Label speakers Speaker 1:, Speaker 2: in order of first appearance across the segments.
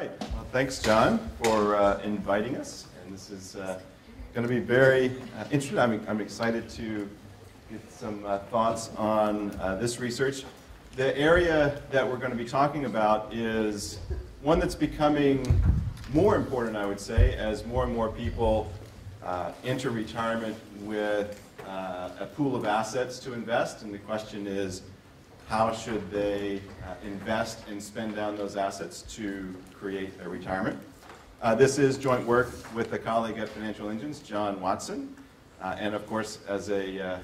Speaker 1: right. Well, thanks, John, for uh, inviting us. And this is uh, going to be very uh, interesting. I'm, I'm excited to get some uh, thoughts on uh, this research. The area that we're going to be talking about is one that's becoming more important, I would say, as more and more people uh, enter retirement with a pool of assets to invest. And the question is, how should they uh, invest and spend down those assets to create their retirement. Uh, this is joint work with a colleague at Financial Engines, John Watson. Uh, and of course, as a uh,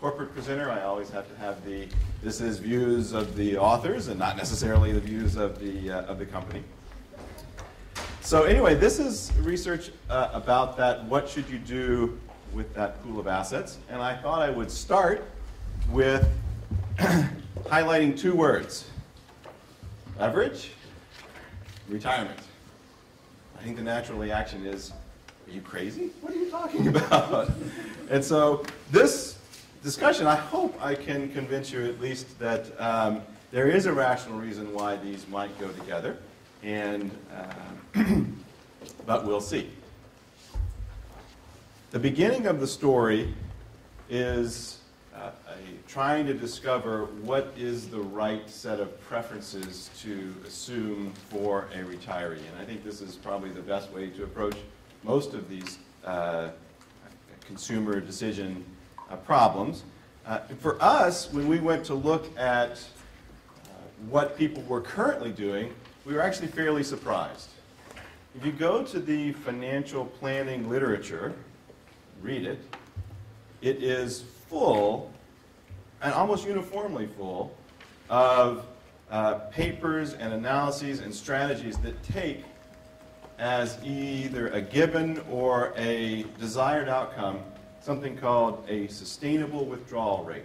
Speaker 1: corporate presenter, I always have to have the, this is views of the authors and not necessarily the views of the, uh, of the company. So anyway, this is research uh, about that, what should you do with that pool of assets. And I thought I would start with highlighting two words leverage, retirement. I think the natural reaction is, are you crazy? What are you talking about? and so this discussion, I hope I can convince you at least that um, there is a rational reason why these might go together, and uh, but we'll see. The beginning of the story is uh, trying to discover what is the right set of preferences to assume for a retiree. And I think this is probably the best way to approach most of these uh, consumer decision uh, problems. Uh, for us, when we went to look at uh, what people were currently doing, we were actually fairly surprised. If you go to the financial planning literature, read it, it is full, and almost uniformly full, of uh, papers and analyses and strategies that take as either a given or a desired outcome something called a sustainable withdrawal rate.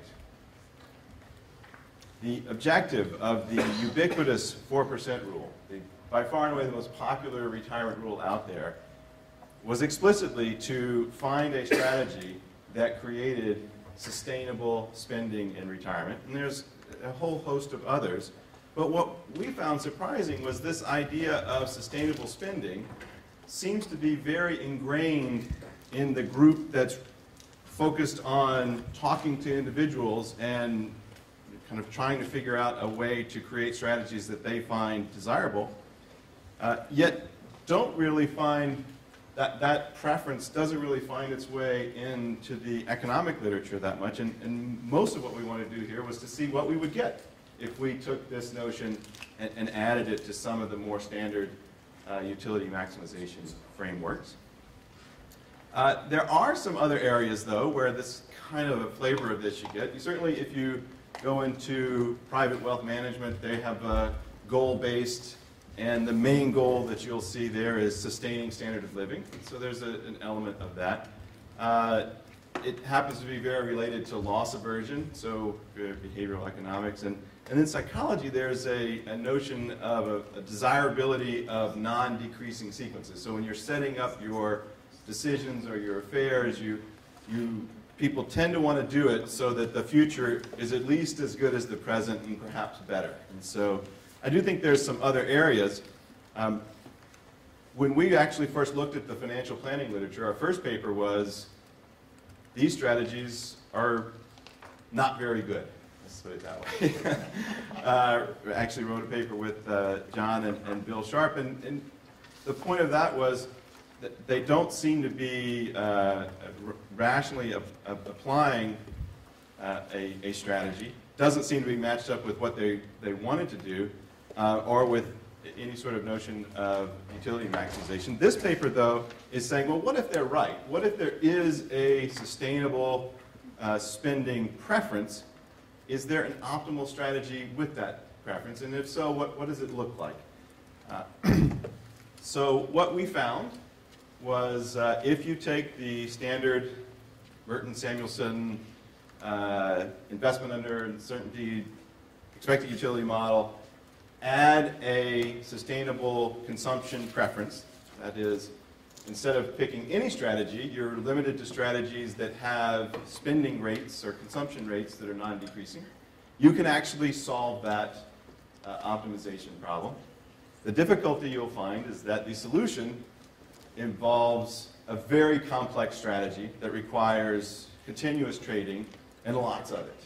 Speaker 1: The objective of the ubiquitous 4% rule, the, by far and away the most popular retirement rule out there, was explicitly to find a strategy that created sustainable spending in retirement. And there's a whole host of others. But what we found surprising was this idea of sustainable spending seems to be very ingrained in the group that's focused on talking to individuals and kind of trying to figure out a way to create strategies that they find desirable, uh, yet don't really find that, that preference doesn't really find its way into the economic literature that much. And, and most of what we want to do here was to see what we would get if we took this notion and, and added it to some of the more standard uh, utility maximization frameworks. Uh, there are some other areas, though, where this kind of a flavor of this you get. You certainly, if you go into private wealth management, they have a goal-based and the main goal that you'll see there is sustaining standard of living. So there's a, an element of that. Uh, it happens to be very related to loss aversion, so behavioral economics. And, and in psychology, there's a, a notion of a, a desirability of non-decreasing sequences. So when you're setting up your decisions or your affairs, you, you, people tend to want to do it so that the future is at least as good as the present and perhaps better. And so I do think there's some other areas. Um, when we actually first looked at the financial planning literature, our first paper was these strategies are not very good. Let's put it that way. uh, actually wrote a paper with uh, John and, and, Bill Sharpe, and, and, the point of that was that they don't seem to be uh, rationally applying uh, a, a strategy. Doesn't seem to be matched up with what they, they wanted to do uh, or with any sort of notion of utility maximization. This paper, though, is saying, well, what if they're right? What if there is a sustainable uh, spending preference? Is there an optimal strategy with that preference? And if so, what, what does it look like? Uh, so what we found was uh, if you take the standard Merton Samuelson uh, investment under uncertainty expected utility model, add a sustainable consumption preference. That is, instead of picking any strategy, you're limited to strategies that have spending rates or consumption rates that are non-decreasing. You can actually solve that uh, optimization problem. The difficulty you'll find is that the solution involves a very complex strategy that requires continuous trading and lots of it,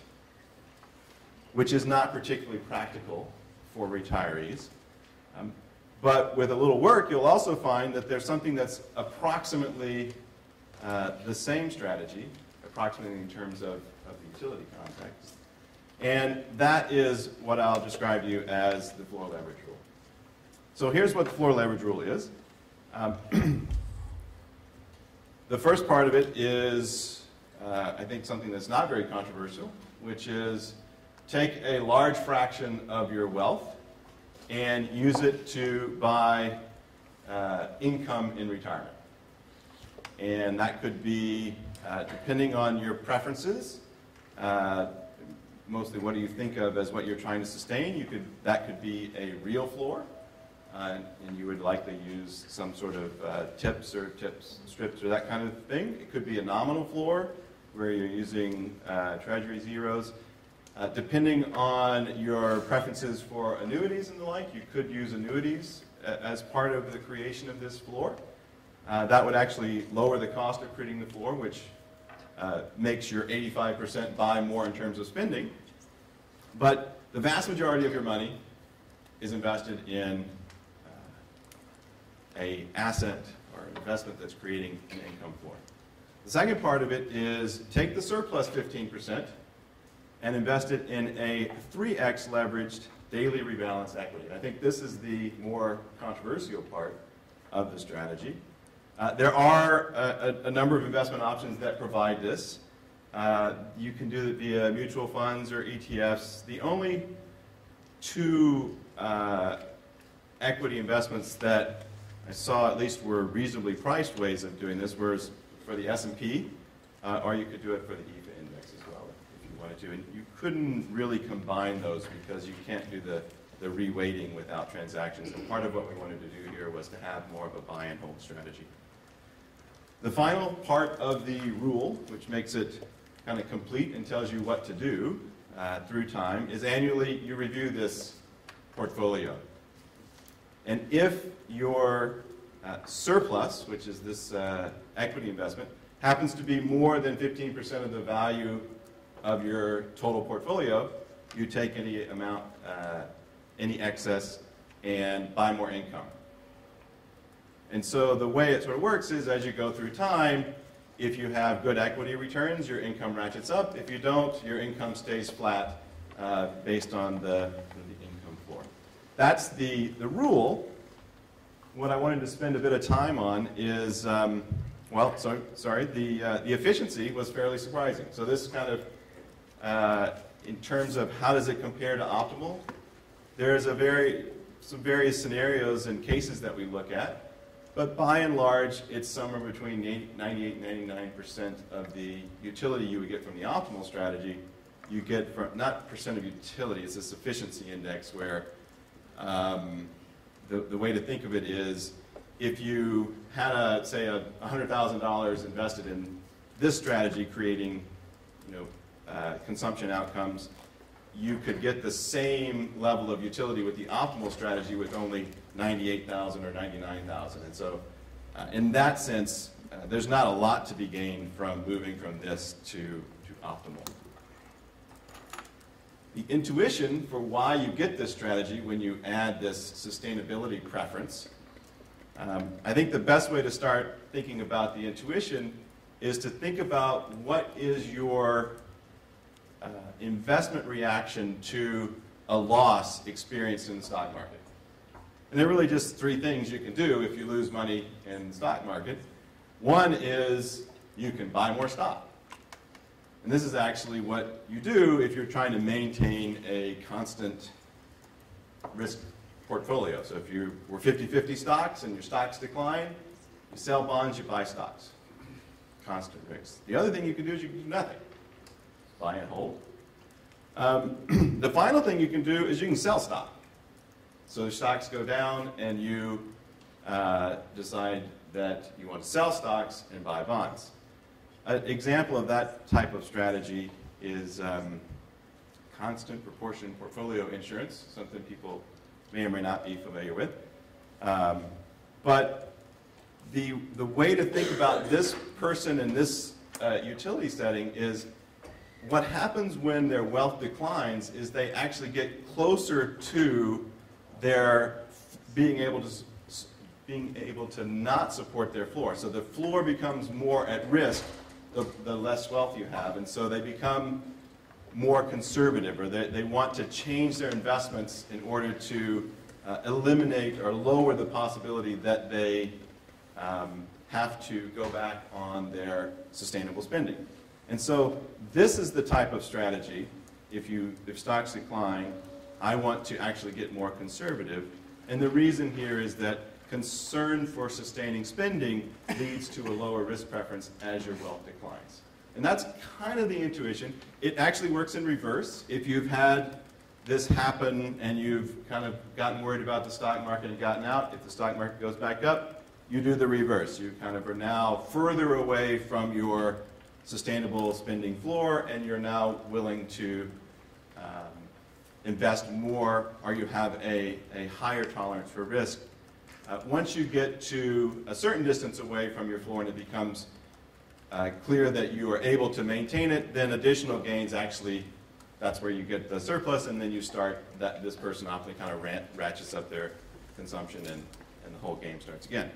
Speaker 1: which is not particularly practical for retirees. Um, but with a little work, you'll also find that there's something that's approximately uh, the same strategy, approximately in terms of, of the utility context. And that is what I'll describe to you as the floor leverage rule. So here's what the floor leverage rule is. Um, the first part of it is, uh, I think, something that's not very controversial, which is take a large fraction of your wealth and use it to buy uh, income in retirement. And that could be, uh, depending on your preferences, uh, mostly what do you think of as what you're trying to sustain. You could, that could be a real floor, uh, and you would likely use some sort of uh, TIPS or TIPS strips or that kind of thing. It could be a nominal floor where you're using uh, treasury zeros. Uh, depending on your preferences for annuities and the like, you could use annuities as part of the creation of this floor. Uh, that would actually lower the cost of creating the floor, which uh, makes your 85% buy more in terms of spending. But the vast majority of your money is invested in uh, a asset or an investment that's creating an income floor. The second part of it is take the surplus 15% and invest it in a 3x leveraged daily rebalanced equity. I think this is the more controversial part of the strategy. Uh, there are a, a, number of investment options that provide this. Uh, you can do it via mutual funds or ETFs. The only two uh, equity investments that I saw at least were reasonably priced ways of doing this was for the S&P, uh, or you could do it for the EAFE index as well if you to. And you couldn't really combine those because you can't do the, the reweighting without transactions. And part of what we wanted to do here was to have more of a buy and hold strategy. The final part of the rule, which makes it kind of complete and tells you what to do uh, through time, is annually you review this portfolio. And if your uh, surplus, which is this uh, equity investment, happens to be more than 15% of the value of your total portfolio, you take any amount, uh, any excess, and buy more income. And so the way it sort of works is as you go through time, if you have good equity returns, your income ratchets up. If you don't, your income stays flat uh, based on the, the income floor. That's the, the rule. What I wanted to spend a bit of time on is, um, well, so, sorry, the, uh, the efficiency was fairly surprising. So this kind of, uh, in terms of how does it compare to optimal, there's a very, some various scenarios and cases that we look at. But by and large, it's somewhere between 98 and 99% of the utility you would get from the optimal strategy, you get from, not percent of utility, it's a sufficiency index where um, the, the way to think of it is if you had, a, say, a $100,000 invested in this strategy creating you know, uh, consumption outcomes, you could get the same level of utility with the optimal strategy with only 98,000 or 99,000. And so uh, in that sense, uh, there's not a lot to be gained from moving from this to, to optimal. The intuition for why you get this strategy when you add this sustainability preference, um, I think the best way to start thinking about the intuition is to think about what is your uh, investment reaction to a loss experienced in the stock market. And there are really just three things you can do if you lose money in the stock market. One is you can buy more stock. And this is actually what you do if you're trying to maintain a constant risk portfolio. So if you were 50-50 stocks and your stocks decline, you sell bonds, you buy stocks. Constant risk. The other thing you can do is you can do nothing. Buy and hold. Um, the final thing you can do is you can sell stock. So the stocks go down and you uh, decide that you want to sell stocks and buy bonds. An example of that type of strategy is um, constant proportion portfolio insurance, something people may or may not be familiar with. Um, but the, the way to think about this person in this uh, utility setting is what happens when their wealth declines is they actually get closer to their being able to being able to not support their floor. So the floor becomes more at risk the, the less wealth you have, and so they become more conservative, or they, they want to change their investments in order to uh, eliminate or lower the possibility that they um, have to go back on their sustainable spending. And so this is the type of strategy, if, you, if stocks decline, I want to actually get more conservative. And the reason here is that concern for sustaining spending leads to a lower risk preference as your wealth declines. And that's kind of the intuition. It actually works in reverse. If you've had this happen and you've kind of gotten worried about the stock market and gotten out, if the stock market goes back up, you do the reverse. You kind of are now further away from your sustainable spending floor and you're now willing to um, invest more or you have a, a higher tolerance for risk. Uh, once you get to a certain distance away from your floor and it becomes uh, clear that you are able to maintain it, then additional gains actually, that's where you get the surplus, and then you start, that this person often kind of rat, ratchets up their consumption, and, and the whole game starts again.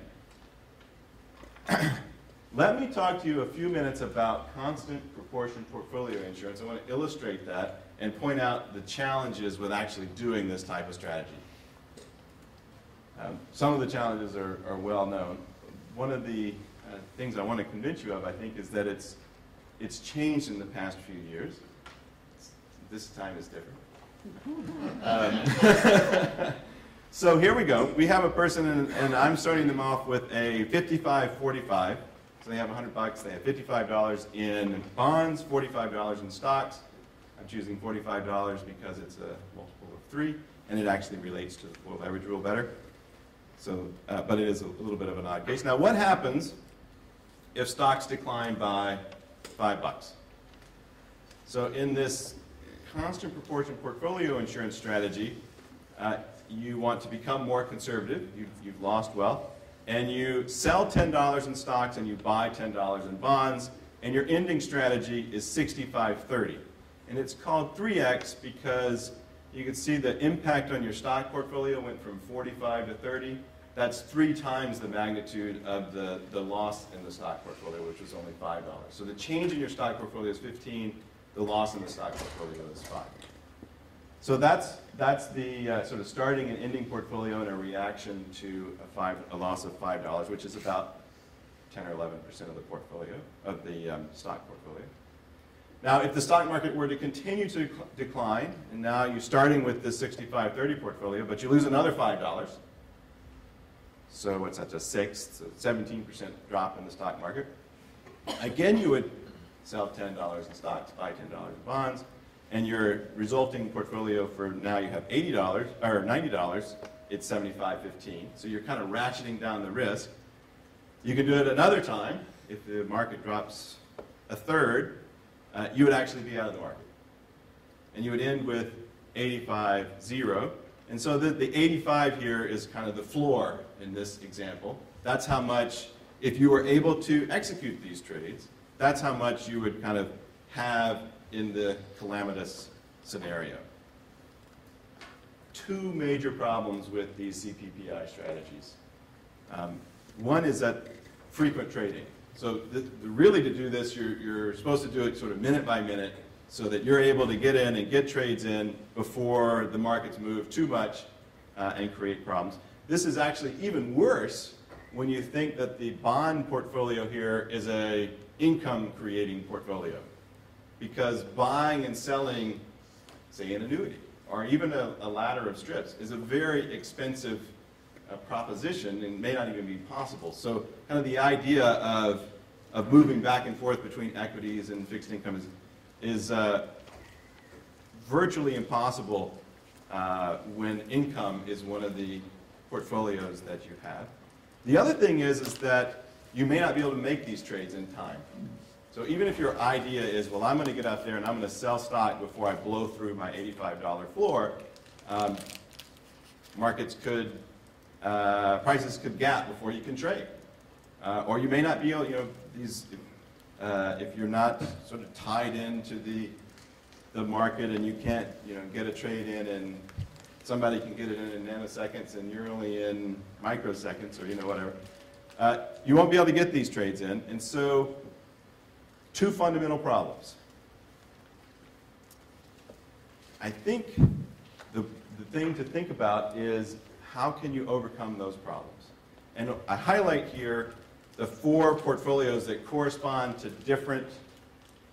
Speaker 1: Let me talk to you a few minutes about constant proportion portfolio insurance. I want to illustrate that and point out the challenges with actually doing this type of strategy. Um, some of the challenges are, are well known. One of the uh, things I want to convince you of, I think, is that it's, it's changed in the past few years. This time is different. Um, so here we go. We have a person, and, and I'm starting them off with a 55-45. So they have 100 bucks. They have $55 in bonds, $45 in stocks. I'm choosing $45 because it's a multiple of three, and it actually relates to the floor leverage rule better. So, uh, but it is a little bit of an odd case. Now, what happens if stocks decline by five bucks. So in this constant proportion portfolio insurance strategy, uh, you want to become more conservative. You've, you've lost wealth. And you sell $10 in stocks and you buy $10 in bonds. And your ending strategy is 65-30. And it's called 3X because you can see the impact on your stock portfolio went from 45 to 30 that's three times the magnitude of the, the loss in the stock portfolio, which was only $5. So the change in your stock portfolio is 15, the loss in the stock portfolio is 5. So that's, that's the uh, sort of starting and ending portfolio in a reaction to a, five, a loss of $5, which is about 10 or 11% of the portfolio, of the um, stock portfolio. Now, if the stock market were to continue to decline, and now you're starting with the 65-30 portfolio, but you lose another $5, so what's that, a sixth, 17% drop in the stock market. Again, you would sell $10 in stocks, buy $10 in bonds, and your resulting portfolio for now you have $80 or $90, it's 75.15. So you're kind of ratcheting down the risk. You can do it another time if the market drops a third, uh, you would actually be out of the market. And you would end with 85.0. And so the, the 85 here is kind of the floor in this example. That's how much, if you were able to execute these trades, that's how much you would kind of have in the calamitous scenario. Two major problems with these CPPI strategies. Um, one is that frequent trading. So the, the, really to do this, you're, you're supposed to do it sort of minute by minute so that you're able to get in and get trades in before the markets move too much uh, and create problems. This is actually even worse when you think that the bond portfolio here is a income creating portfolio. Because buying and selling, say an annuity, or even a, a ladder of strips is a very expensive uh, proposition and may not even be possible. So kind of the idea of, of moving back and forth between equities and fixed income is is uh, virtually impossible uh, when income is one of the portfolios that you have. The other thing is, is that you may not be able to make these trades in time. So even if your idea is, well, I'm going to get out there and I'm going to sell stock before I blow through my $85 floor, um, markets could uh, prices could gap before you can trade. Uh, or you may not be able, you know, these, uh, if you're not sort of tied into the, the market and you can't, you know, get a trade in and somebody can get it in in nanoseconds and you're only in microseconds or, you know, whatever, uh, you won't be able to get these trades in. And so, two fundamental problems. I think the, the thing to think about is how can you overcome those problems? And I highlight here the four portfolios that correspond to different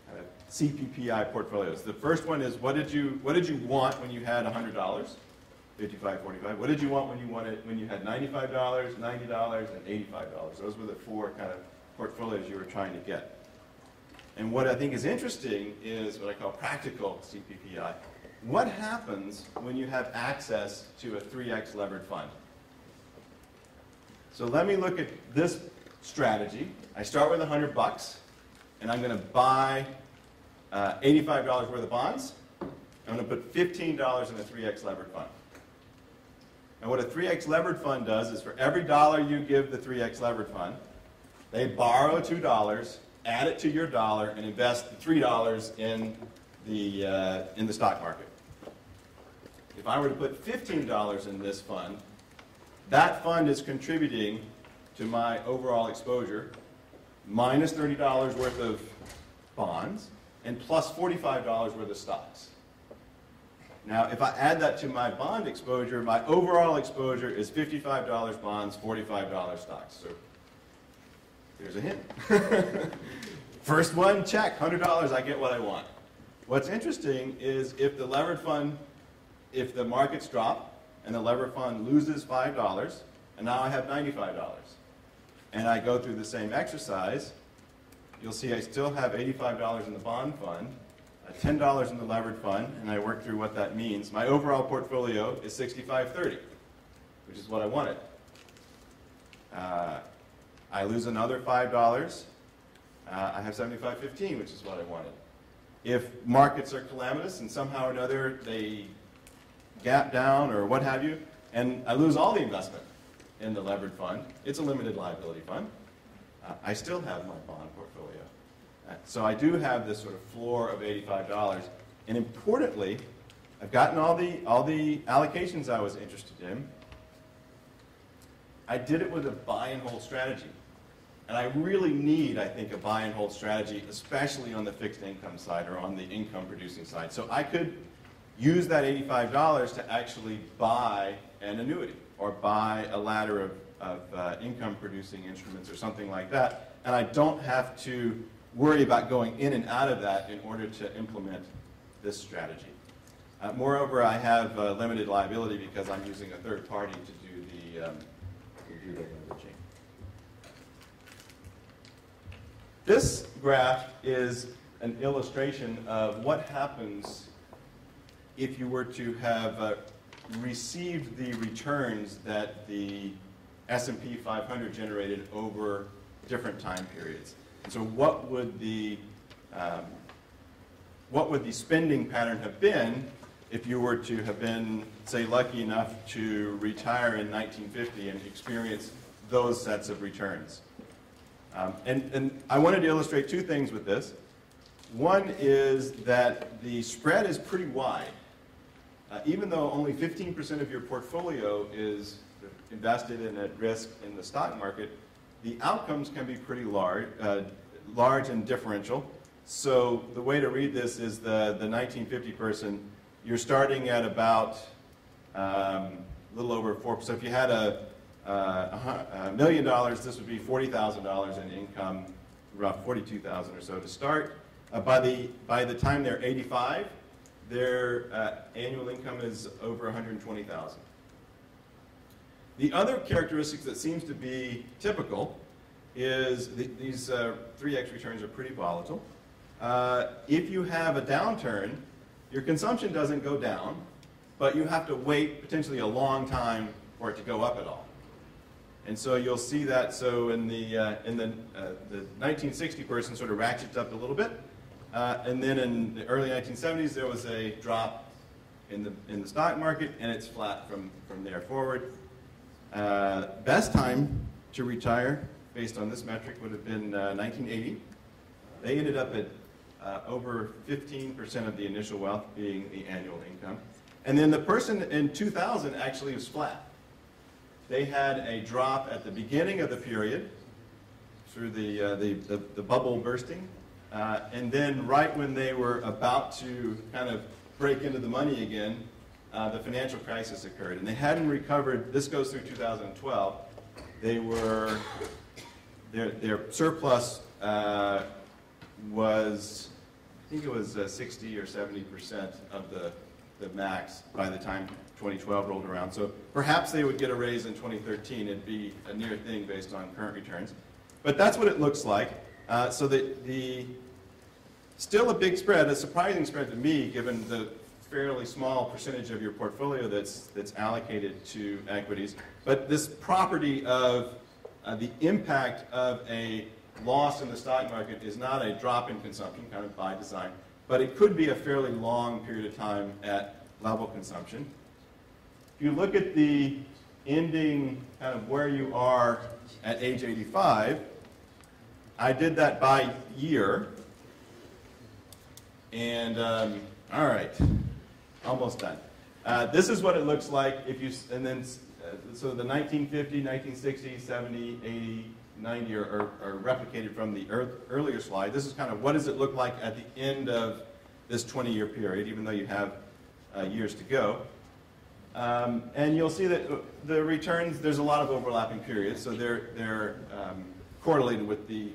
Speaker 1: uh, CPPI portfolios. The first one is what did you, what did you want when you had $100? 55, 45. What did you want when you wanted when you had $95, $90, and $85? Those were the four kind of portfolios you were trying to get. And what I think is interesting is what I call practical CPPI. What happens when you have access to a 3x levered fund? So let me look at this strategy. I start with 100 bucks, and I'm going to buy uh, $85 worth of bonds. I'm going to put $15 in a 3x levered fund. And what a 3x levered fund does is for every dollar you give the 3x levered fund, they borrow $2, add it to your dollar, and invest $3 in the, uh, in the stock market. If I were to put $15 in this fund, that fund is contributing to my overall exposure, minus $30 worth of bonds, and plus $45 worth of stocks. Now, if I add that to my bond exposure, my overall exposure is $55 bonds, $45 stocks. So there's a hint. First one, check, $100, I get what I want. What's interesting is if the levered fund, if the markets drop and the levered fund loses $5, and now I have $95, and I go through the same exercise, you'll see I still have $85 in the bond fund, $10 in the levered fund, and I work through what that means. My overall portfolio is 6530, which is what I wanted. Uh, I lose another $5. Uh, I have 7515, which is what I wanted. If markets are calamitous and somehow or another they gap down or what have you, and I lose all the investment in the levered fund, it's a limited liability fund, uh, I still have my bond portfolio. So I do have this sort of floor of $85. And importantly, I've gotten all the, all the allocations I was interested in. I did it with a buy and hold strategy. And I really need, I think, a buy and hold strategy, especially on the fixed income side or on the income producing side. So I could use that $85 to actually buy an annuity or buy a ladder of, of uh, income producing instruments or something like that. And I don't have to worry about going in and out of that in order to implement this strategy. Uh, moreover, I have uh, limited liability because I'm using a third party to do the, um, to do the This graph is an illustration of what happens if you were to have uh, received the returns that the S&P 500 generated over different time periods. So what would the um, what would the spending pattern have been if you were to have been, say, lucky enough to retire in 1950 and experience those sets of returns? Um, and, and I wanted to illustrate two things with this. One is that the spread is pretty wide. Uh, even though only 15% of your portfolio is invested and at risk in the stock market, the outcomes can be pretty large, uh, large and differential. So the way to read this is the, the 1950 person, you're starting at about um, a little over 4%. So if you had a, a million dollars, this would be $40,000 in income, rough 42,000 or so to start. Uh, by, the, by the time they're 85, their uh, annual income is over 120,000. The other characteristic that seems to be typical is the, these uh, 3x returns are pretty volatile. Uh, if you have a downturn, your consumption doesn't go down, but you have to wait potentially a long time for it to go up at all. And so you'll see that. So in the uh, in the uh, the 1960 person sort of ratchets up a little bit, uh, and then in the early 1970s there was a drop in the in the stock market, and it's flat from from there forward. Uh, best time to retire, based on this metric, would have been uh, 1980. They ended up at uh, over 15% of the initial wealth being the annual income. And then the person in 2000 actually was flat. They had a drop at the beginning of the period through the, uh, the, the, the, bubble bursting. Uh, and then right when they were about to kind of break into the money again, uh, the financial crisis occurred. And they hadn't recovered, this goes through 2012. They were, their, their surplus uh, was, I think it was uh, 60 or 70% of the, the max by the time 2012 rolled around. So perhaps they would get a raise in 2013. It'd be a near thing based on current returns. But that's what it looks like. Uh, so the, the, still a big spread, a surprising spread to me given the fairly small percentage of your portfolio that's, that's allocated to equities. But this property of uh, the impact of a loss in the stock market is not a drop in consumption, kind of by design, but it could be a fairly long period of time at level consumption. If you look at the ending kind of where you are at age 85, I did that by year. And, um, all right, almost done. Uh, this is what it looks like if you, and then, uh, so the 1950, 1960, 70, 80, 90 are, are, replicated from the earlier slide. This is kind of what does it look like at the end of this 20-year period, even though you have uh, years to go. Um, and you'll see that the returns, there's a lot of overlapping periods, so they're, they're um, correlated with the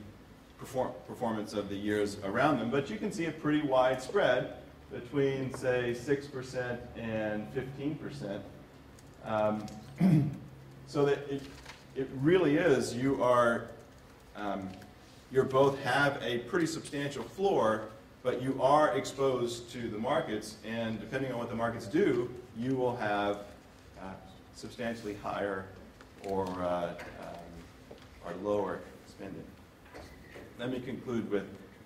Speaker 1: perform performance of the years around them. But you can see a pretty wide spread between, say, 6% and 15%. Um, so that it, it really is, you are, um, you both have a pretty substantial floor, but you are exposed to the markets, and depending on what the markets do, you will have uh, substantially higher or, uh, um, or lower spending. Let me conclude with,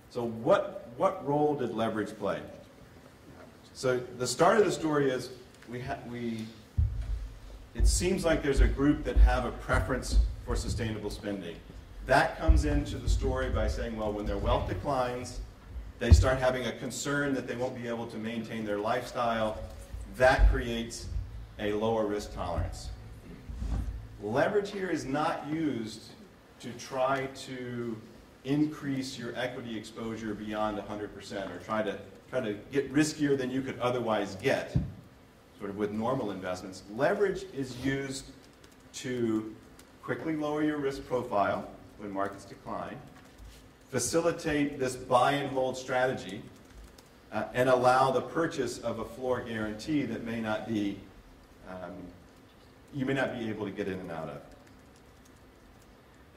Speaker 1: so what, what role did leverage play? So the start of the story is we, have we it seems like there's a group that have a preference for sustainable spending. That comes into the story by saying, well, when their wealth declines, they start having a concern that they won't be able to maintain their lifestyle. That creates a lower risk tolerance. Leverage here is not used to try to increase your equity exposure beyond 100% or try to, try to get riskier than you could otherwise get sort of with normal investments. Leverage is used to quickly lower your risk profile when markets decline, facilitate this buy and hold strategy, uh, and allow the purchase of a floor guarantee that may not be, um, you may not be able to get in and out of.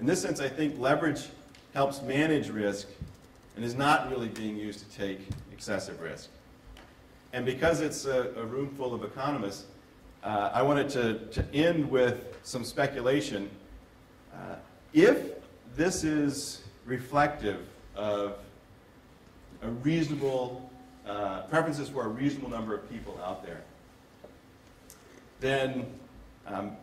Speaker 1: In this sense, I think leverage helps manage risk and is not really being used to take excessive risk. And because it's a, a room full of economists, uh, I wanted to, to end with some speculation. Uh, if this is reflective of a reasonable, uh, preferences for a reasonable number of people out there, then um,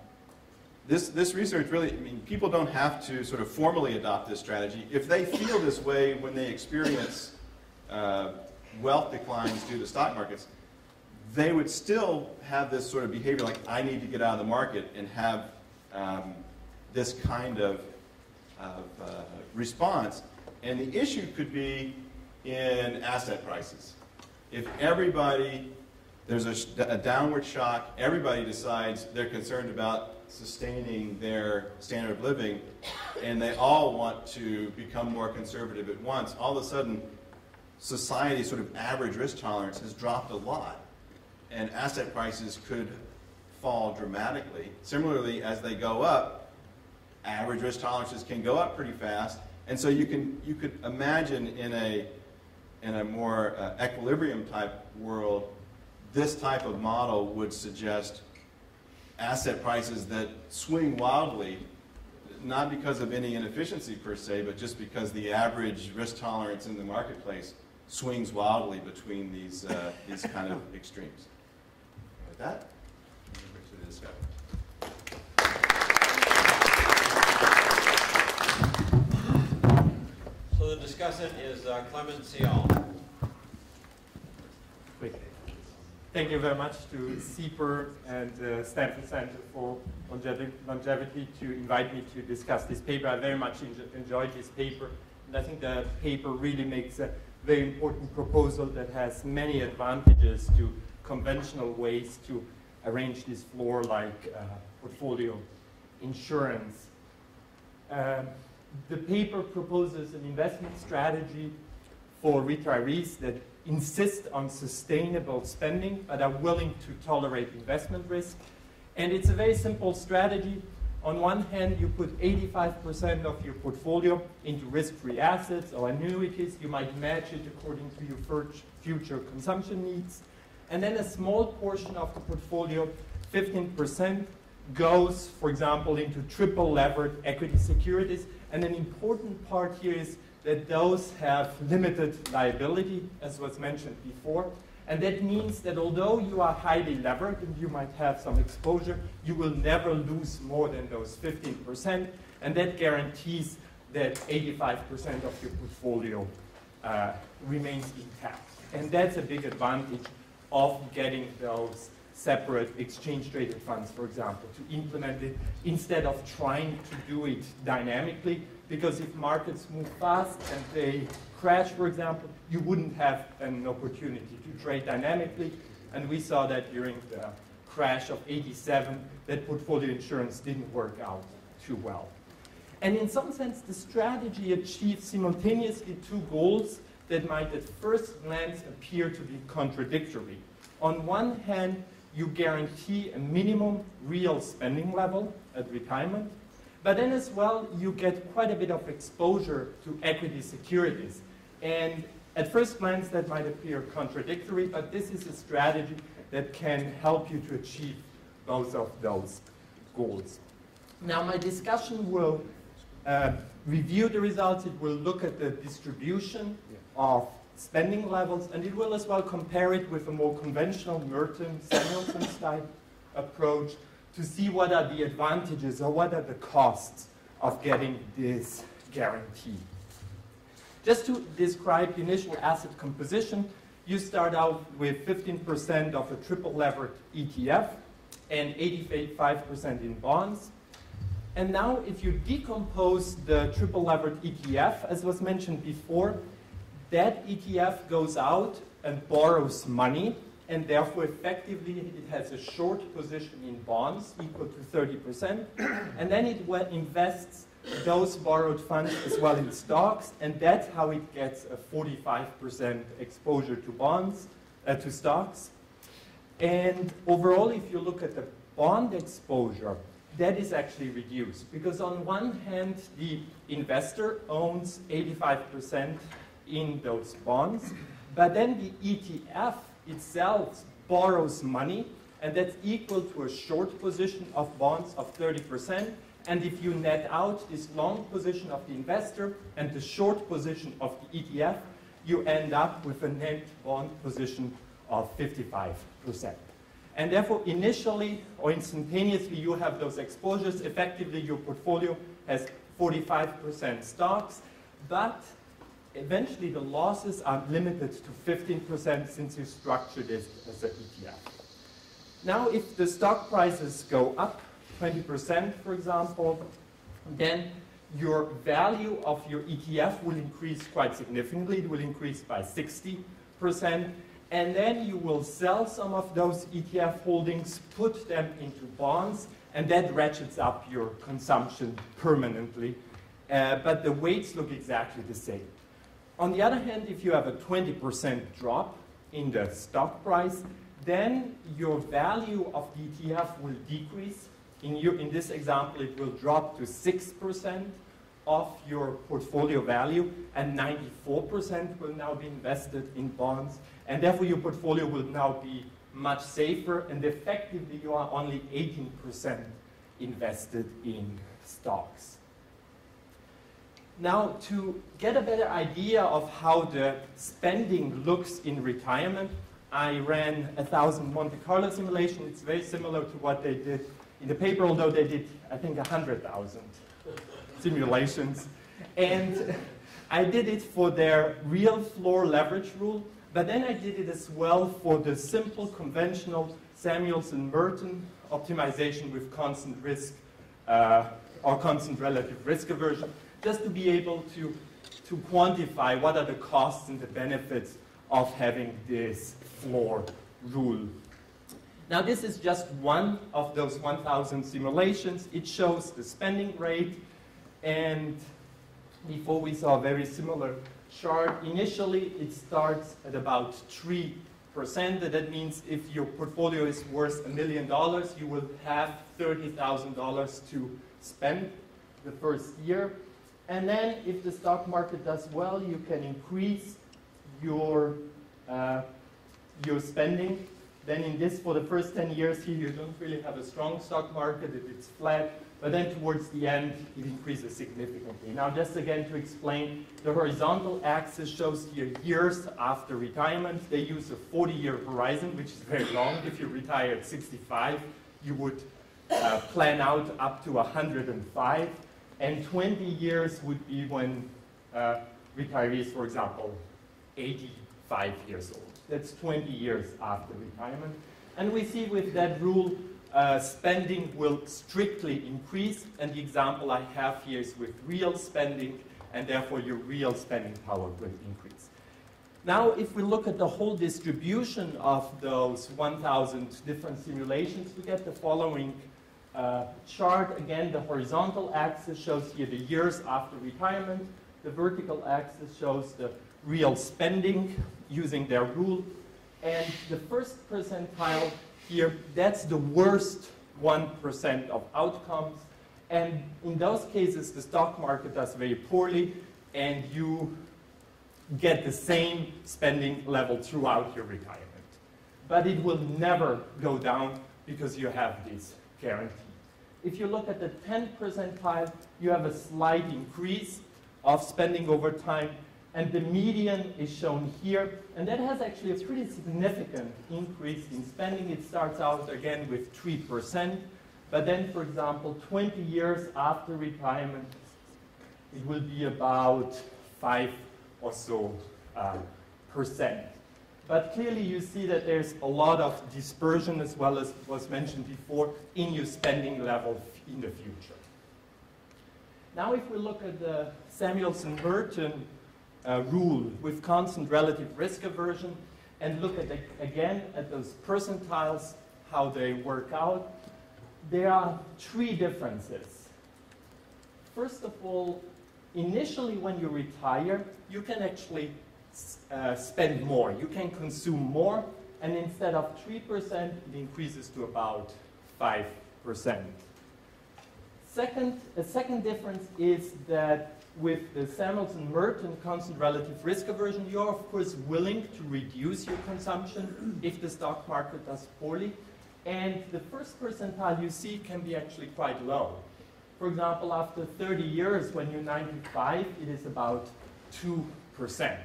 Speaker 1: this, this research really, I mean, people don't have to sort of formally adopt this strategy. If they feel this way when they experience uh, wealth declines due to stock markets, they would still have this sort of behavior like, I need to get out of the market and have um, this kind of, of uh, response. And the issue could be in asset prices. If everybody, there's a, a downward shock, everybody decides they're concerned about sustaining their standard of living, and they all want to become more conservative at once, all of a sudden society's sort of average risk tolerance has dropped a lot, and asset prices could fall dramatically. Similarly, as they go up, average risk tolerances can go up pretty fast, and so you can you could imagine in a in a more uh, equilibrium type world, this type of model would suggest asset prices that swing wildly not because of any inefficiency per se, but just because the average risk tolerance in the marketplace swings wildly between these, uh, these kind of extremes. With that, to the discussion.
Speaker 2: Discussant is uh, Clemens Sialm.
Speaker 3: Thank you very much to SIEPR and uh, Stanford Center for Longevity to invite me to discuss this paper. I very much enjoyed this paper, and I think the paper really makes a very important proposal that has many advantages to conventional ways to arrange this floor like uh, portfolio insurance. Uh, the paper proposes an investment strategy for retirees that insist on sustainable spending but are willing to tolerate investment risk. And it's a very simple strategy. On one hand, you put 85% of your portfolio into risk-free assets or annuities. You might match it according to your future consumption needs. And then a small portion of the portfolio, 15%, goes, for example, into triple levered equity securities. And an important part here is that those have limited liability, as was mentioned before. And that means that although you are highly levered and you might have some exposure, you will never lose more than those 15%. And that guarantees that 85% of your portfolio uh, remains intact. And that's a big advantage of getting those separate exchange traded funds, for example, to implement it instead of trying to do it dynamically. Because if markets move fast and they crash, for example, you wouldn't have an opportunity to trade dynamically. And we saw that during the crash of 87, that portfolio insurance didn't work out too well. And in some sense, the strategy achieved simultaneously two goals that might at first glance appear to be contradictory. On one hand, you guarantee a minimum real spending level at retirement, but then as well, you get quite a bit of exposure to equity securities. And at first glance, that might appear contradictory, but this is a strategy that can help you to achieve both of those goals. Now, my discussion will uh, review the results. It will look at the distribution of spending levels, and it will as well compare it with a more conventional Merton Samuelson type approach to see what are the advantages or what are the costs of getting this guarantee. Just to describe the initial asset composition, you start out with 15% of a triple levered ETF and 85% in bonds. And now if you decompose the triple levered ETF, as was mentioned before, that ETF goes out and borrows money, and therefore effectively it has a short position in bonds equal to 30%, and then it invests those borrowed funds as well in stocks, and that's how it gets a 45% exposure to bonds, uh, to stocks. And overall, if you look at the bond exposure, that is actually reduced because on one hand, the investor owns 85% in those bonds, but then the ETF itself borrows money, and that's equal to a short position of bonds of 30%, and if you net out this long position of the investor and the short position of the ETF, you end up with a net bond position of 55%. And therefore, initially or instantaneously, you have those exposures. Effectively, your portfolio has 45% stocks, but eventually the losses are limited to 15% since you structured it as an ETF. Now, if the stock prices go up, 20%, for example, then your value of your ETF will increase quite significantly. It will increase by 60%. And then you will sell some of those ETF holdings, put them into bonds, and that ratchets up your consumption permanently. Uh, but the weights look exactly the same. On the other hand, if you have a 20% drop in the stock price, then your value of the ETF will decrease in, your, in this example, it will drop to 6% of your portfolio value, and 94% will now be invested in bonds. And therefore, your portfolio will now be much safer, and effectively, you are only 18% invested in stocks. Now, to get a better idea of how the spending looks in retirement, I ran a thousand Monte Carlo simulation. It's very similar to what they did in the paper, although they did, I think, 100,000 simulations. And I did it for their real floor leverage rule, but then I did it as well for the simple conventional Samuelson-Merton optimization with constant risk uh, or constant relative risk aversion, just to be able to, to quantify what are the costs and the benefits of having this floor rule. Now this is just one of those 1,000 simulations. It shows the spending rate and before we saw a very similar chart. Initially, it starts at about 3%. That means if your portfolio is worth a million dollars, you will have $30,000 to spend the first year. And then if the stock market does well, you can increase your, uh, your spending. Then in this, for the first 10 years here, you don't really have a strong stock market. It's flat. But then towards the end, it increases significantly. Now, just again to explain, the horizontal axis shows here years after retirement. They use a 40-year horizon, which is very long. If you retire at 65, you would uh, plan out up to 105. And 20 years would be when uh, retirees, for example, 85 years old. That's 20 years after retirement. And we see with that rule uh, spending will strictly increase, and the example I have here is with real spending, and therefore your real spending power will increase. Now, if we look at the whole distribution of those 1,000 different simulations, we get the following uh, chart. Again, the horizontal axis shows here the years after retirement. The vertical axis shows the real spending using their rule. And the first percentile here, that's the worst 1% of outcomes. And in those cases, the stock market does very poorly, and you get the same spending level throughout your retirement. But it will never go down because you have this guarantee. If you look at the 10 percentile, you have a slight increase of spending over time, and the median is shown here, and that has actually a pretty significant increase in spending. It starts out again with 3%, but then, for example, 20 years after retirement, it will be about 5 or so uh, percent. But clearly you see that there's a lot of dispersion as well as was mentioned before in your spending level in the future. Now if we look at the Samuelson-Merton uh, rule with constant relative risk aversion and look at the, again at those percentiles, how they work out, there are three differences. First of all, initially when you retire, you can actually uh, spend more. You can consume more, and instead of 3%, it increases to about 5%. Second, a second difference is that with the Samuelson-Merton constant relative risk aversion, you're of course willing to reduce your consumption if the stock market does poorly. And the first percentile you see can be actually quite low. For example, after 30 years, when you're 95, it is about 2%.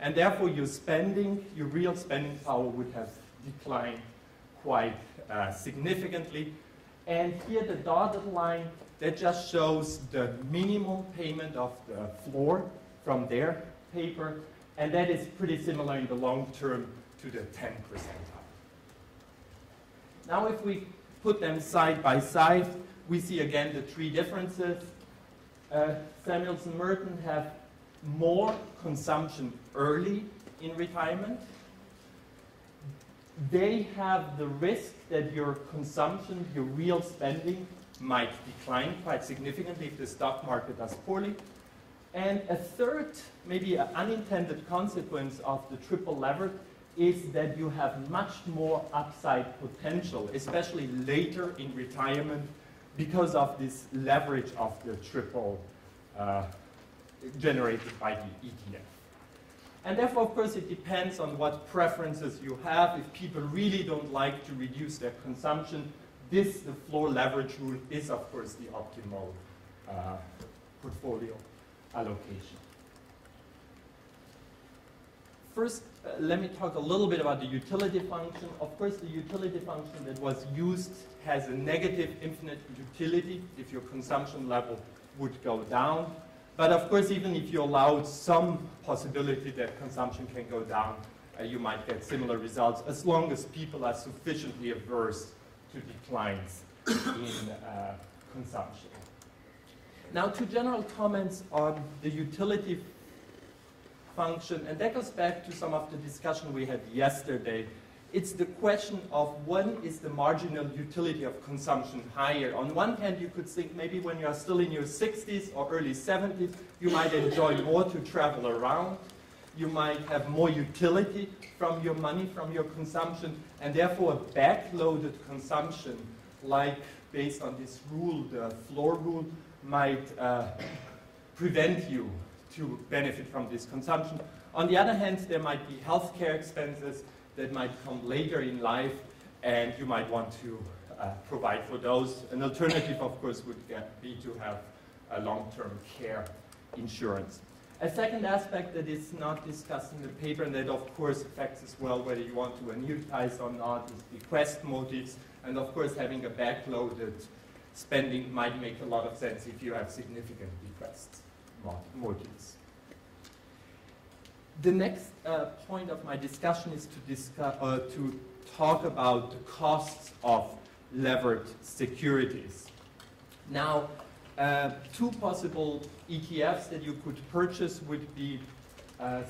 Speaker 3: And therefore, your spending, your real spending power would have declined quite uh, significantly. And here, the dotted line that just shows the minimum payment of the floor from their paper, and that is pretty similar in the long term to the 10 percentile. Now if we put them side by side, we see again the three differences. Uh, and Merton have more consumption early in retirement. They have the risk that your consumption, your real spending, might decline quite significantly if the stock market does poorly. And a third, maybe an unintended consequence of the triple lever is that you have much more upside potential, especially later in retirement, because of this leverage of the triple uh, generated by the ETF. And therefore, of course, it depends on what preferences you have. If people really don't like to reduce their consumption, this, the floor leverage rule, is of course the optimal uh, portfolio allocation. First, uh, let me talk a little bit about the utility function. Of course, the utility function that was used has a negative infinite utility if your consumption level would go down. But of course, even if you allow some possibility that consumption can go down, uh, you might get similar results as long as people are sufficiently averse to declines in uh, consumption. Now, two general comments on the utility function, and that goes back to some of the discussion we had yesterday. It's the question of when is the marginal utility of consumption higher. On one hand, you could think maybe when you are still in your 60s or early 70s, you might enjoy more to travel around. You might have more utility from your money, from your consumption, and therefore a backloaded consumption, like based on this rule, the floor rule, might uh, prevent you to benefit from this consumption. On the other hand, there might be healthcare expenses that might come later in life, and you might want to uh, provide for those. An alternative, of course, would get, be to have a long-term care insurance. A second aspect that is not discussed in the paper and that of course affects as well whether you want to annuitize or not is bequest motives. And of course having a backloaded spending might make a lot of sense if you have significant bequests motives. The next uh, point of my discussion is to, discuss, uh, to talk about the costs of levered securities. Now, uh, two possible ETFs that you could purchase would be uh,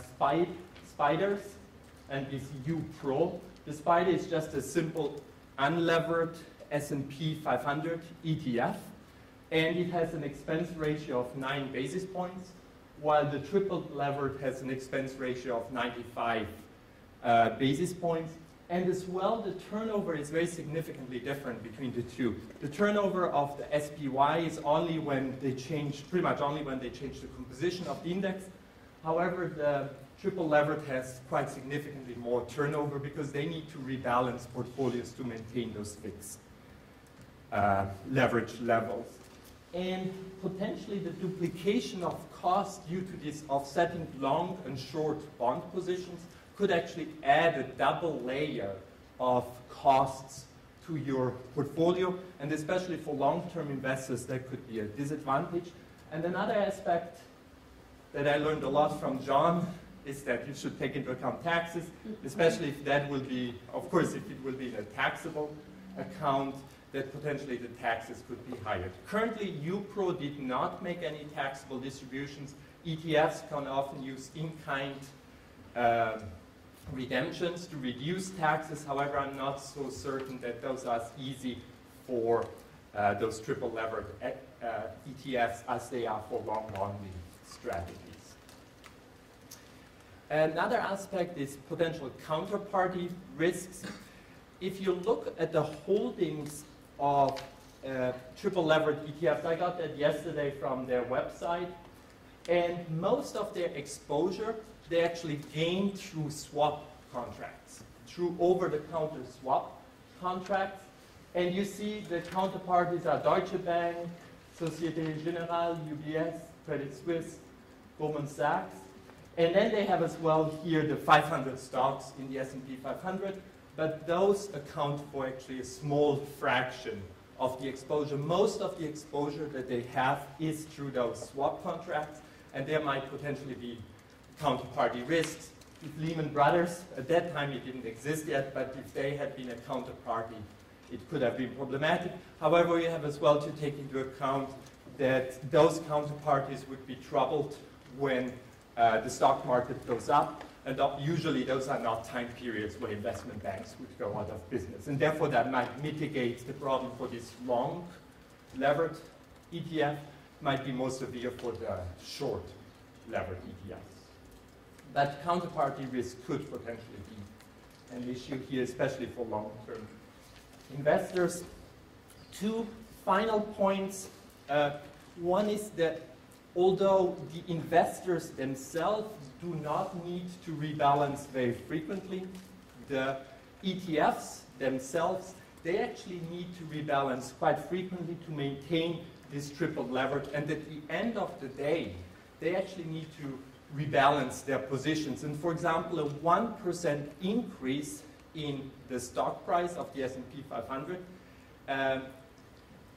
Speaker 3: SPDRs and this U Pro. The SPDR is just a simple unlevered S&P 500 ETF, and it has an expense ratio of 9 basis points, while the triple levered has an expense ratio of 95 uh, basis points. And as well, the turnover is very significantly different between the two. The turnover of the SPY is only when they change, pretty much only when they change the composition of the index. However, the triple levered has quite significantly more turnover because they need to rebalance portfolios to maintain those fixed uh, leverage levels. And potentially the duplication of cost due to this offsetting long and short bond positions could actually add a double layer of costs to your portfolio, and especially for long-term investors, that could be a disadvantage. And another aspect that I learned a lot from John is that you should take into account taxes, especially if that will be, of course, if it will be a taxable account, that potentially the taxes could be higher. Currently, UPRO did not make any taxable distributions. ETFs can often use in-kind um, redemptions to reduce taxes. However, I'm not so certain that those are as easy for uh, those triple levered uh, ETFs as they are for long only strategies. Another aspect is potential counterparty risks. If you look at the holdings of uh, triple levered ETFs, I got that yesterday from their website, and most of their exposure they actually gain through swap contracts, through over-the-counter swap contracts. And you see the counterparties are Deutsche Bank, Societe Generale, UBS, Credit Suisse, Goldman Sachs. And then they have as well here the 500 stocks in the S&P 500, but those account for actually a small fraction of the exposure. Most of the exposure that they have is through those swap contracts, and there might potentially be counterparty risks. If Lehman Brothers, at that time it didn't exist yet, but if they had been a counterparty, it could have been problematic. However, you have as well to take into account that those counterparties would be troubled when uh, the stock market goes up, and usually those are not time periods where investment banks would go out of business. And therefore that might mitigate the problem for this long levered ETF, might be more severe for the short levered ETFs that counterparty risk could potentially be an issue here, especially for long-term investors. Two final points. Uh, one is that although the investors themselves do not need to rebalance very frequently, the ETFs themselves, they actually need to rebalance quite frequently to maintain this triple leverage. And at the end of the day, they actually need to rebalance their positions. And for example, a 1% increase in the stock price of the S&P 500 uh,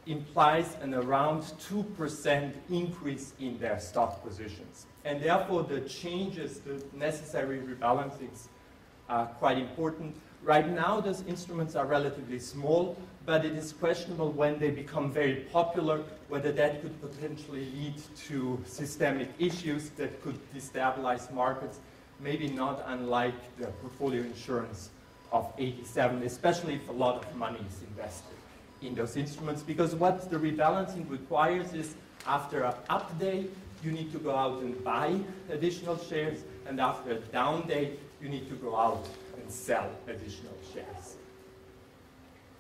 Speaker 3: implies an around 2% increase in their stock positions. And therefore, the changes, the necessary rebalancings are quite important. Right now, those instruments are relatively small, but it is questionable when they become very popular, whether that could potentially lead to systemic issues that could destabilize markets, maybe not unlike the portfolio insurance of 87, especially if a lot of money is invested in those instruments, because what the rebalancing requires is after an up day, you need to go out and buy additional shares, and after a down day, you need to go out and sell additional shares.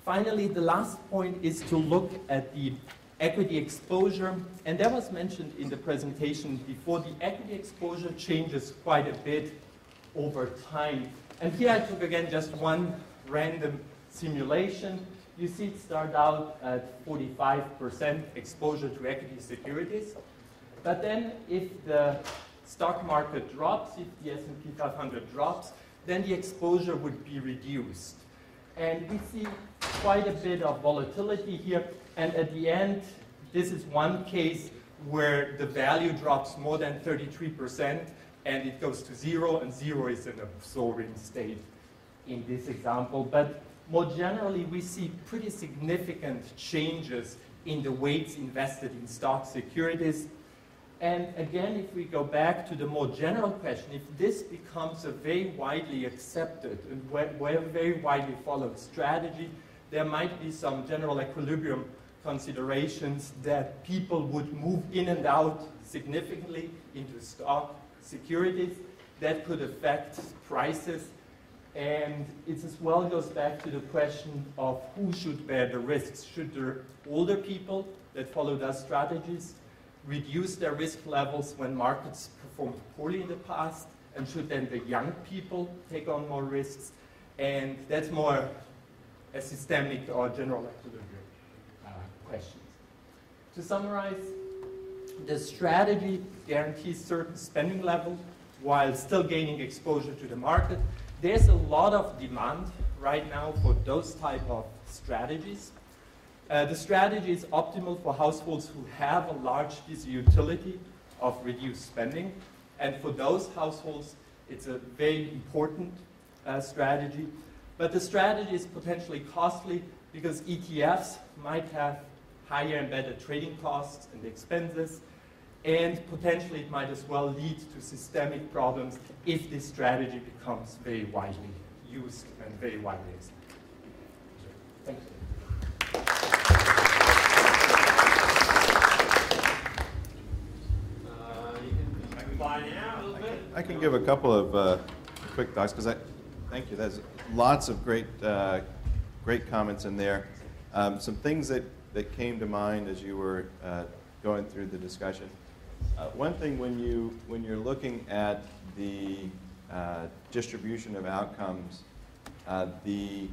Speaker 3: Finally, the last point is to look at the equity exposure, and that was mentioned in the presentation before. The equity exposure changes quite a bit over time. And here I took again just one random simulation. You see it start out at 45% exposure to equity securities. But then if the stock market drops, if the S&P 500 drops, then the exposure would be reduced. And we see quite a bit of volatility here. And at the end, this is one case where the value drops more than 33% and it goes to zero, and zero is an absorbing state in this example. But more generally, we see pretty significant changes in the weights invested in stock securities. And again, if we go back to the more general question, if this becomes a very widely accepted and very widely followed strategy, there might be some general equilibrium considerations that people would move in and out significantly into stock securities that could affect prices and it as well goes back to the question of who should bear the risks. Should the older people that follow those strategies reduce their risk levels when markets performed poorly in the past? And should then the young people take on more risks? And that's more a systemic or general equilibrium uh, questions. To summarize, the strategy guarantees certain spending level while still gaining exposure to the market there's a lot of demand right now for those type of strategies. Uh, the strategy is optimal for households who have a large utility of reduced spending. And for those households, it's a very important uh, strategy. But the strategy is potentially costly because ETFs might have higher embedded trading costs and expenses and potentially it might as well lead to systemic problems if this strategy becomes very widely used and very widely accepted. Thank you.
Speaker 1: I can give a couple of uh, quick thoughts because I thank you. There's lots of great, uh, great comments in there. Um, some things that, that came to mind as you were uh, going through the discussion. Uh, one thing when, you, when you're looking at the uh, distribution of outcomes, uh, the,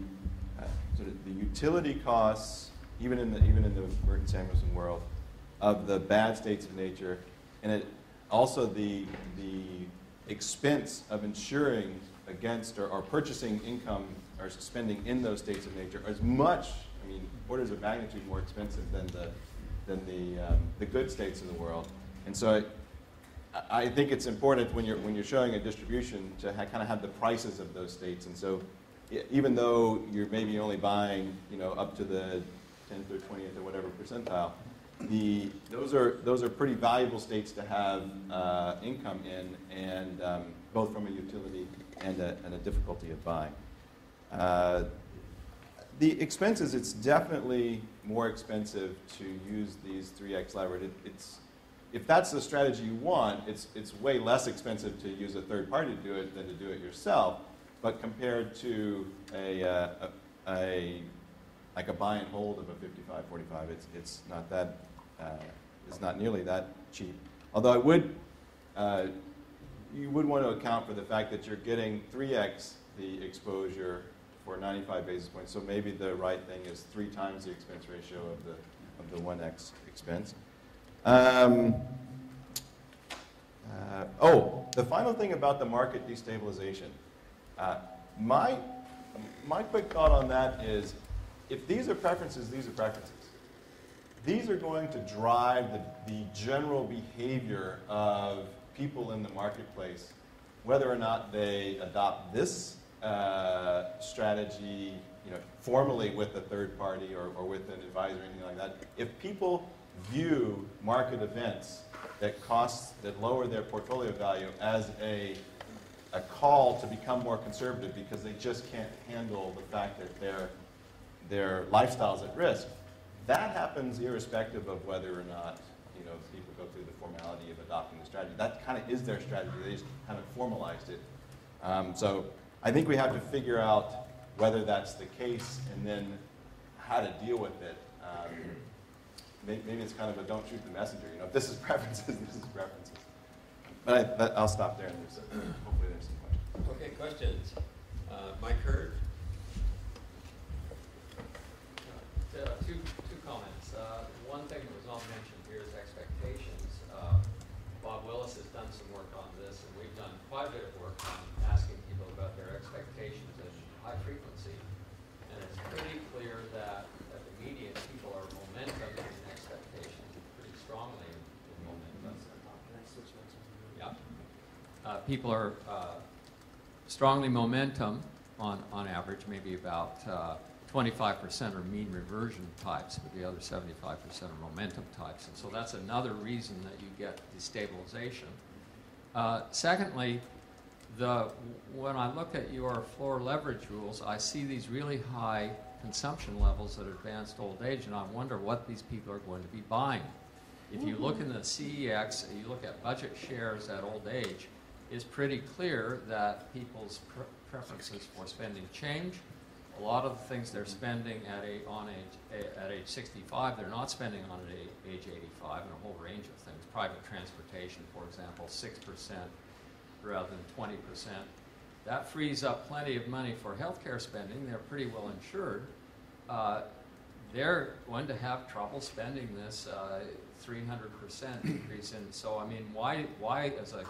Speaker 1: uh, sort of the utility costs, even in the, even in the Merton Samuelson world, of the bad states of nature, and it, also the, the expense of insuring against or, or purchasing income or spending in those states of nature is much, I mean, orders of magnitude more expensive than the, than the, um, the good states of the world. And so I, think it's important when you're, when you're showing a distribution to kind of have the prices of those states. And so even though you're maybe only buying you know, up to the 10th or 20th or whatever percentile, the, those, are, those are pretty valuable states to have uh, income in, and um, both from a utility and a, and a difficulty of buying. Uh, the expenses, it's definitely more expensive to use these 3x leverage. It, it's, if that's the strategy you want, it's, it's way less expensive to use a third party to do it than to do it yourself. But compared to a, uh, a, a like a buy and hold of a 55, 45, it's, it's not that, uh, it's not nearly that cheap. Although I would, uh, you would want to account for the fact that you're getting 3x the exposure for 95 basis points. So maybe the right thing is three times the expense ratio of the, of the 1x expense. Um, uh, oh, the final thing about the market destabilization. Uh, my, my quick thought on that is if these are preferences, these are preferences. these are going to drive the, the general behavior of people in the marketplace, whether or not they adopt this uh, strategy, you know, formally with a third party or, or with an advisor or anything like that. If people view market events that cost, that lower their portfolio value as a, a call to become more conservative because they just can't handle the fact that their, their lifestyle's at risk, that happens irrespective of whether or not you know, people go through the formality of adopting the strategy. That kind of is their strategy. They just kind of formalized it. Um, so I think we have to figure out whether that's the case and then how to deal with it. Um, maybe it's kind of a don't shoot the messenger. You know, if this is preferences, this is preferences. But I, that, I'll stop there. And there's, hopefully there's some questions.
Speaker 2: Okay, questions? Uh, Mike Hurd?
Speaker 4: Uh, Two, two comments. Uh, One thing that was not mentioned here is expectations. Uh, Bob Willis has done some work on this, and we've done quite a bit of work on asking people about their expectations at high frequency. And it's pretty clear that at the median, people are momentum in expectations, pretty strongly in in momentum. Yeah. Uh, People are uh, strongly momentum on, on average, maybe about uh, 25% are mean reversion types, but the other 75% are momentum types. And so that's another reason that you get destabilization. Uh, secondly, the, when I look at your floor leverage rules, I see these really high consumption levels at advanced old age, and I wonder what these people are going to be buying. If you look in the CEX, you look at budget shares at old age, it's pretty clear that people's pre- preferences for spending change. A lot of the things they're spending at a, on age, a- at age 65, they're not spending on at age 85, and a whole range of things. Private transportation, for example, 6% rather than 20%. That frees up plenty of money for healthcare spending. They're pretty well insured. Uh, they're going to have trouble spending this uh, 300% increase in. So, I mean, why, why as a,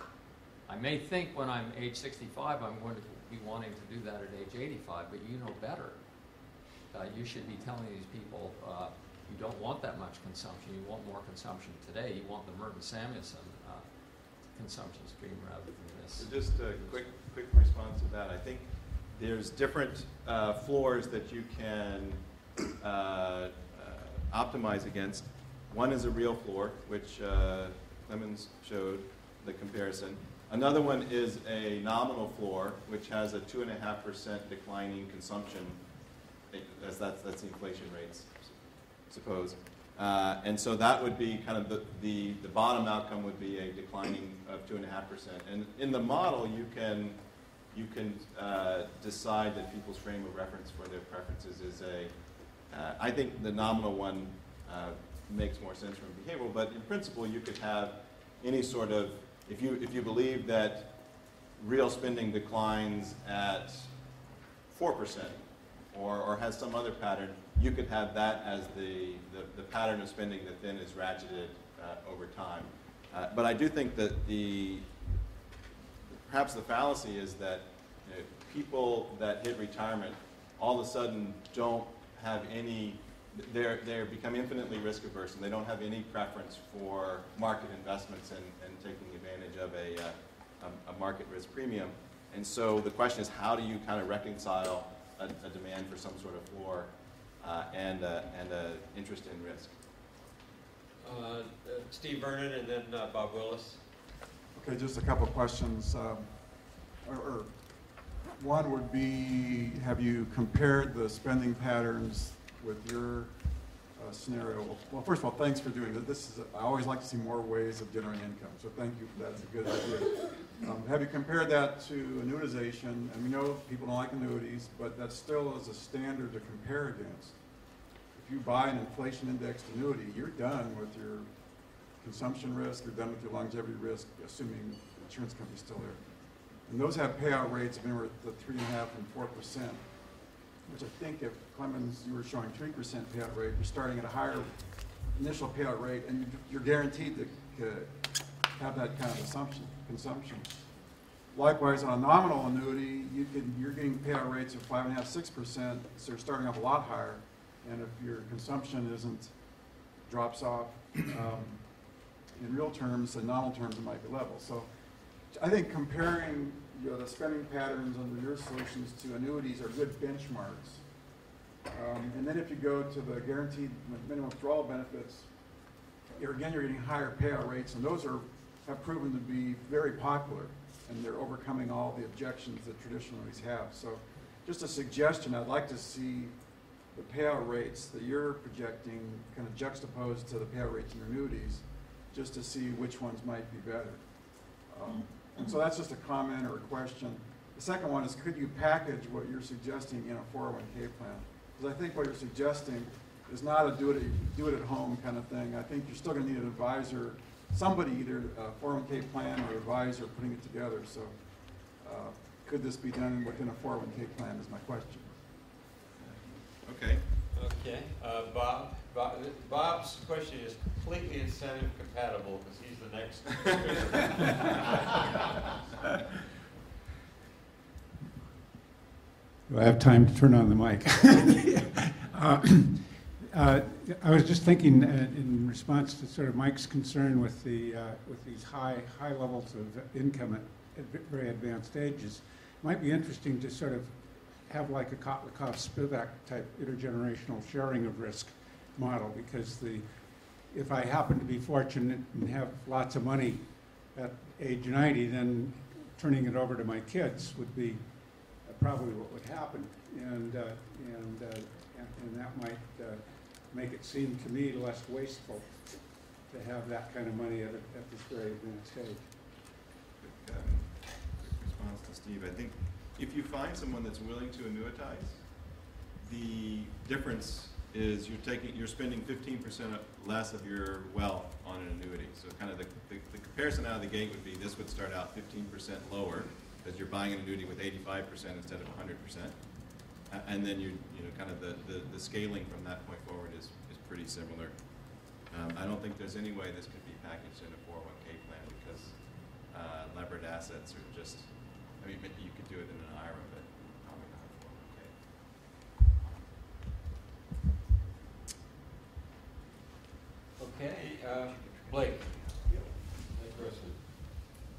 Speaker 4: I may think when I'm age 65, I'm going to be wanting to do that at age 85, but you know better. Uh, you should be telling these people uh, you don't want that much consumption. You want more consumption today. You want the Merton Samuelson uh, consumption stream rather than
Speaker 1: So
Speaker 4: this.
Speaker 1: just a quick, quick response to that. I think there's different uh, floors that you can uh, uh, optimize against. One is a real floor, which Clemens showed the comparison. Another one is a nominal floor, which has a two and a half percent declining consumption, as that's, that's the inflation rates, suppose. Uh, and so that would be kind of the, the, the bottom outcome would be a declining of two and a half percent. And in the model, you can, you can uh, decide that people's frame of reference for their preferences is a, uh, I think the nominal one uh, makes more sense from behavioral, but in principle, you could have any sort of, if you, if you believe that real spending declines at 4%, or, or has some other pattern, you could have that as the, the, the pattern of spending that then is ratcheted uh, over time. Uh, but I do think that the, perhaps the fallacy is that you know, people that hit retirement all of a sudden don't have any, they're, they're become infinitely risk averse and they don't have any preference for market investments and, and taking advantage of a, uh, a, a market risk premium. And so the question is, how do you kind of reconcile a, a demand for some sort of floor uh, and, uh, and uh, interest in risk?
Speaker 2: Uh, uh, Steve Vernon and then uh, Bob Willis.
Speaker 5: Okay, just a couple of questions. um, Or, or, one would be, have you compared the spending patterns with your uh, scenario? Well, first of all, thanks for doing that. This is, I always like to see more ways of generating income, so thank you for that. It's a good idea. Um, Have you compared that to annuitization? And we know people don't like annuities, but that still is a standard to compare against. If you buy an inflation-indexed annuity, you're done with your consumption risk, you're done with your longevity risk, assuming the insurance company's still there. And those have payout rates of anywhere the three and a half and four percent, which I think if Clemens, you were showing three percent payout rate, you're starting at a higher initial payout rate, and you- you're guaranteed to have that kind of assumption, consumption. Likewise, on a nominal annuity, you can, you're getting payout rates of five and a half, six percent, so you're starting off a lot higher. And if your consumption isn't drops off. Um, In real terms, in nominal terms, it might be level. So I think comparing you know, the spending patterns under your solutions to annuities are good benchmarks. Um, And then if you go to the guaranteed minimum withdrawal benefits, you're, again, you're getting higher payout rates, and those are, have proven to be very popular, and they're overcoming all the objections that traditional annuities have. So just a suggestion, I'd like to see the payout rates that you're projecting kind of juxtaposed to the payout rates in annuities, just to see which ones might be better. Um, so that's just a comment or a question. The second one is, could you package what you're suggesting in a 401K plan? Because I think what you're suggesting is not a do it, do it at home kind of thing. I think you're still gonna need an advisor, somebody, either a 401K plan or advisor putting it together. So uh, could this be done within a 401K plan is my question.
Speaker 1: Okay.
Speaker 2: Okay, uh, Bob, Bob, Bob's question is completely incentive compatible because he's the next.
Speaker 6: Do I have time to turn on the mic? Uh, uh, I was just thinking uh, in response to sort of Mike's concern with the, uh, with these high, high levels of income at at very advanced ages, it might be interesting to sort of have like a Kotlikoff-Spivak type intergenerational sharing of risk model, because the, if I happen to be fortunate and have lots of money at age 90, then turning it over to my kids would be uh, probably what would happen. And, uh, and, uh, and that might uh, make it seem to me less wasteful to have that kind of money at, a- at this very advanced age.
Speaker 1: Quick, um, response to Steve. I think if you find someone that's willing to annuitize, the difference is you're taking, you're spending fifteen percent less of your wealth on an annuity. So kind of the, the, the comparison out of the gate would be this would start out fifteen percent lower because you're buying an annuity with eighty-five percent instead of hundred percent. And then you, you know, kind of the, the, the scaling from that point forward is, is pretty similar. Um, I don't think there's any way this could be packaged in a four oh one K plan because uh, levered assets are just, I mean, you could do it in an IRA, but probably not a four oh one K.
Speaker 2: Okay, uh, Blake.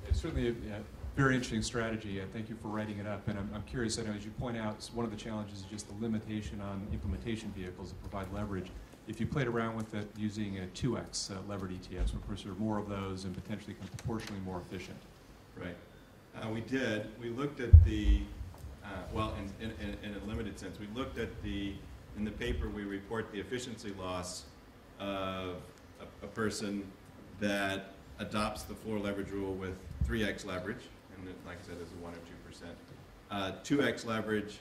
Speaker 7: It's certainly a yeah, very interesting strategy. Uh, Thank you for writing it up. And I'm, I'm curious, I know as you point out, one of the challenges is just the limitation on implementation vehicles that provide leverage. If you played around with it using a 2x uh, levered ETFs, of course, there are more of those and potentially become proportionally more efficient.
Speaker 1: Right. Uh, we did. We looked at the, uh, well, in, in, in in a limited sense, we looked at the, in the paper, we report the efficiency loss of a, person that adopts the floor leverage rule with three X leverage, and it, like I said, is a one or two percent. Uh, two X leverage,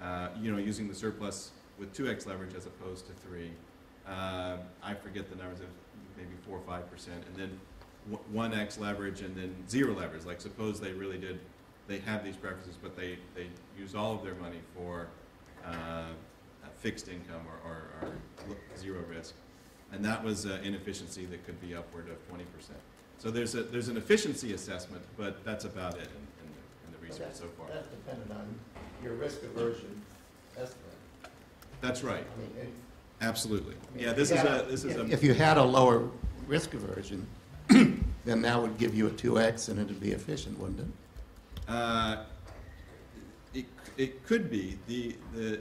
Speaker 1: uh, you know, using the surplus with two X leverage as opposed to three. Uh, I forget the numbers, of maybe four or five percent, and then one X leverage and then zero leverage. Like suppose they really did, they have these preferences, but they, they use all of their money for uh, fixed income or, or, or zero risk. And that was an inefficiency that could be upward of twenty percent. So there's a, there's an efficiency assessment, but that's about it in, in the, in the research so far.
Speaker 8: That's dependent on your risk aversion estimate.
Speaker 1: That's right,
Speaker 8: I mean, it-
Speaker 1: absolutely.
Speaker 8: I mean,
Speaker 1: Yeah, this is
Speaker 8: had
Speaker 1: a, this is
Speaker 8: if-
Speaker 1: a.
Speaker 8: If you had a lower risk aversion, then that would give you a two X and it'd be efficient, wouldn't it?
Speaker 1: Uh, It, it could be. The, the,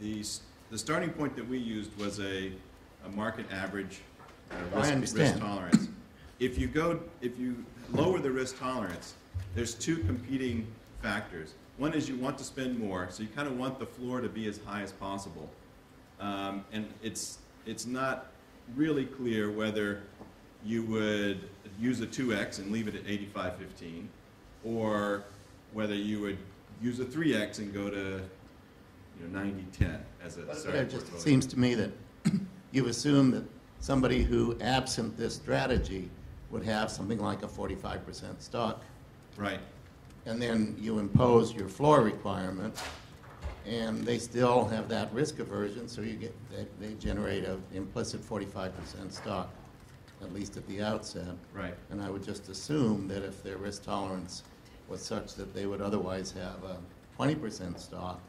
Speaker 1: the, the starting point that we used was a, a market average uh, risk, risk tolerance. If you go, if you lower the risk tolerance, there's two competing factors. One is you want to spend more, so you kind of want the floor to be as high as possible. Um, and it's, it's not really clear whether you would use a 2x and leave it at 8515, or whether you would use a 3x and go to you know, 9010 as a
Speaker 8: But it just seems to me that you assume that somebody who absent this strategy would have something like a 45% stock.
Speaker 1: Right.
Speaker 8: And then you impose your floor requirement, and they still have that risk aversion, so you get they, they generate an implicit 45% stock, at least at the outset.
Speaker 1: Right.
Speaker 8: And I would just assume that if their risk tolerance was such that they would otherwise have a 20% stock,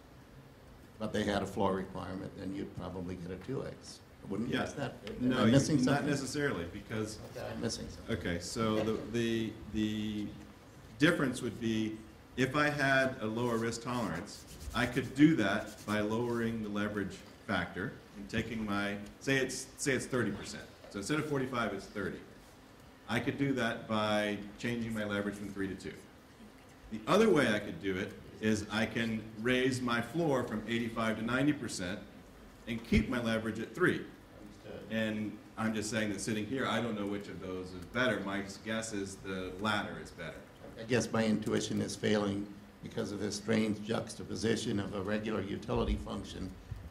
Speaker 8: but they had a floor requirement, then you'd probably get a 2x. Wouldn't
Speaker 1: Yeah.
Speaker 8: guess that. Am
Speaker 1: No,
Speaker 8: I
Speaker 1: you-
Speaker 8: something?
Speaker 1: not necessarily, because,
Speaker 8: I'm missing something.
Speaker 1: okay, so the, the, the difference would be, if I had a lower risk tolerance, I could do that by lowering the leverage factor and taking my, say it's, say it's thirty percent. So instead of forty-five, it's thirty. I could do that by changing my leverage from three to two. The other way I could do it is I can raise my floor from eighty-five to ninety percent and keep my leverage at three. And I'm just saying that sitting here, I don't know which of those is better. My guess is the latter is better.
Speaker 8: I guess my intuition is failing because of this strange juxtaposition of a regular utility function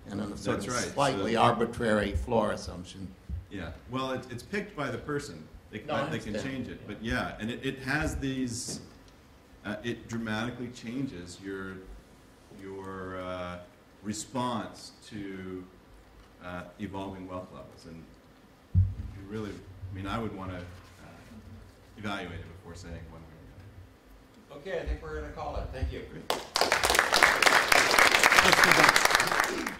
Speaker 8: and a sort
Speaker 1: That's
Speaker 8: of
Speaker 1: right,
Speaker 8: slightly
Speaker 1: so-
Speaker 8: arbitrary floor assumption.
Speaker 1: Yeah, well, it, it's picked by the person. They,
Speaker 8: No,
Speaker 1: they can change it, but yeah, and it, it has these, uh, it dramatically changes your, your, uh, response to, uh, evolving wealth levels. And you really, I mean, I would wanna, uh, evaluate it before saying one way or the other.
Speaker 2: Okay, I think we're gonna call it. Thank you.
Speaker 6: Let's go back.